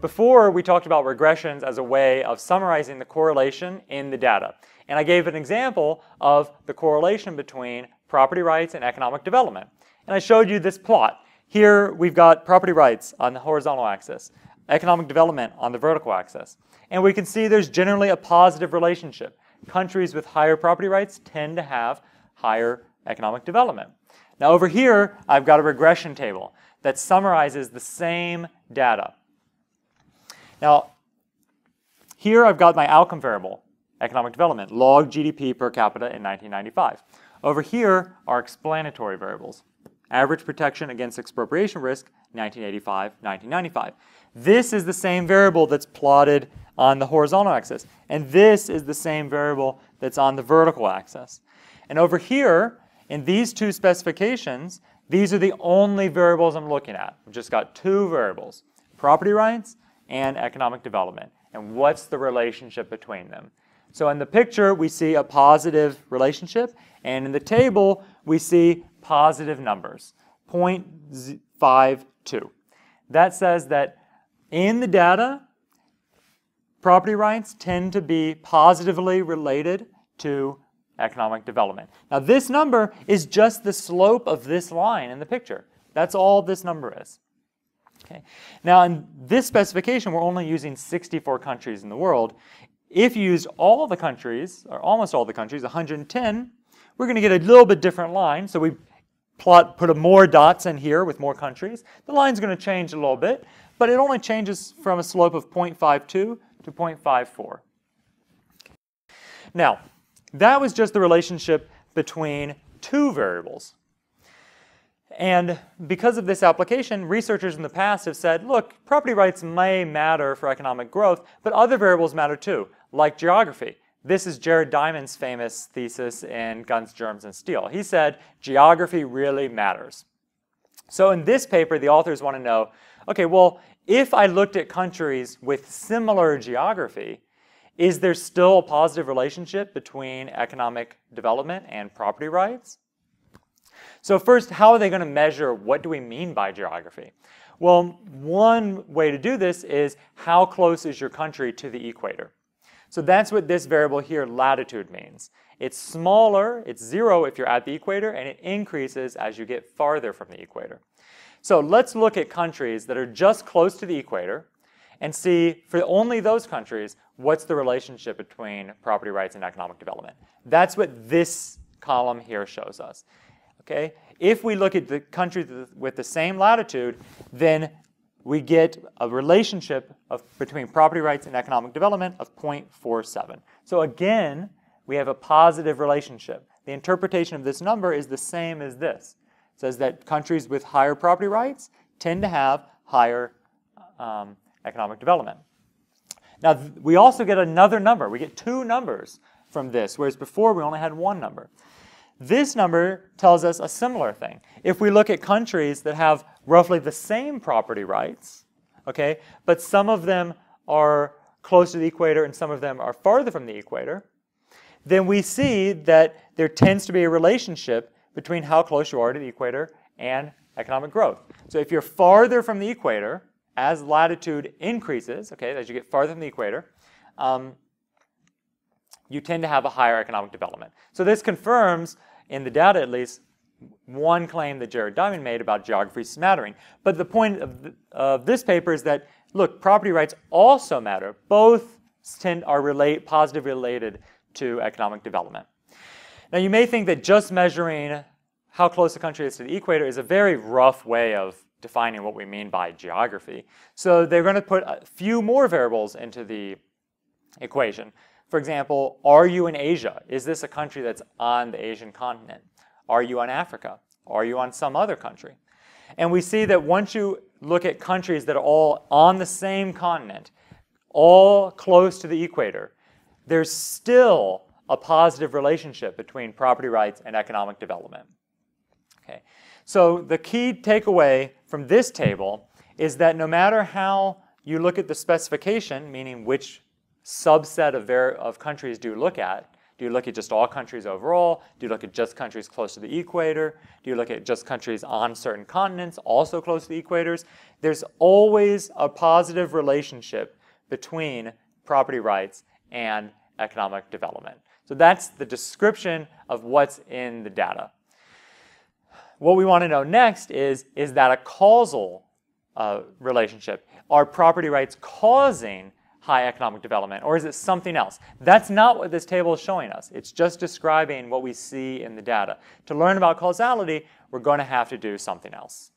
before we talked about regressions as a way of summarizing the correlation in the data. And I gave an example of the correlation between property rights and economic development. And I showed you this plot. Here we've got property rights on the horizontal axis, economic development on the vertical axis. And we can see there's generally a positive relationship. Countries with higher property rights tend to have higher economic development. Now over here, I've got a regression table that summarizes the same data. Now, here I've got my outcome variable, economic development, log GDP per capita in 1995. Over here are explanatory variables, average protection against expropriation risk, 1985, 1995. This is the same variable that's plotted on the horizontal axis, and this is the same variable that's on the vertical axis. And over here, in these two specifications, these are the only variables I'm looking at. I've just got two variables, property rights and economic development. And what's the relationship between them? So in the picture, we see a positive relationship, and in the table, we see positive numbers, 0.52. That says that in the data, property rights tend to be positively related to economic development. Now this number is just the slope of this line in the picture. That's all this number is. Okay. Now in this specification, we're only using 64 countries in the world. If you use all the countries, or almost all the countries, 110, we're going to get a little bit different line. So we plot, put a more dots in here with more countries. The line's going to change a little bit, but it only changes from a slope of 0.52 to 0.54. Now, that was just the relationship between two variables. And because of this application, researchers in the past have said, look, property rights may matter for economic growth, but other variables matter too, like geography. This is Jared Diamond's famous thesis in Guns, Germs, and Steel. He said, geography really matters. So in this paper, the authors want to know, okay, well, if I looked at countries with similar geography, is there still a positive relationship between economic development and property rights? So first, how are they going to measure what do we mean by geography? Well, one way to do this is how close is your country to the equator? So that's what this variable here, latitude, means. It's smaller, it's zero if you're at the equator, and it increases as you get farther from the equator. So let's look at countries that are just close to the equator and see for only those countries what's the relationship between property rights and economic development. That's what this column here shows us. Okay? If we look at the countries with the same latitude, then we get a relationship of, between property rights and economic development of 0.47. So again, we have a positive relationship. The interpretation of this number is the same as this. It says that countries with higher property rights tend to have higher um, economic development. Now, we also get another number. We get two numbers from this, whereas before we only had one number. This number tells us a similar thing. If we look at countries that have roughly the same property rights, okay, but some of them are close to the equator and some of them are farther from the equator, then we see that there tends to be a relationship between how close you are to the equator and economic growth. So if you're farther from the equator, as latitude increases, okay, as you get farther from the equator, um, you tend to have a higher economic development. So this confirms, in the data at least, one claim that Jared Diamond made about geography smattering. But the point of, of this paper is that, look, property rights also matter. Both tend, are relate, positively related to economic development. Now you may think that just measuring how close a country is to the equator is a very rough way of defining what we mean by geography. So they're going to put a few more variables into the equation. For example, are you in Asia? Is this a country that's on the Asian continent? Are you on Africa? Are you on some other country? And we see that once you look at countries that are all on the same continent, all close to the equator, there's still a positive relationship between property rights and economic development. Okay. So the key takeaway from this table is that no matter how you look at the specification, meaning which subset of, of countries do you look at Do you look at just all countries overall? Do you look at just countries close to the equator? Do you look at just countries on certain continents, also close to the equators? There's always a positive relationship between property rights and economic development. So that's the description of what's in the data. What we want to know next is, is that a causal uh, relationship? Are property rights causing high economic development, or is it something else? That's not what this table is showing us. It's just describing what we see in the data. To learn about causality, we're going to have to do something else.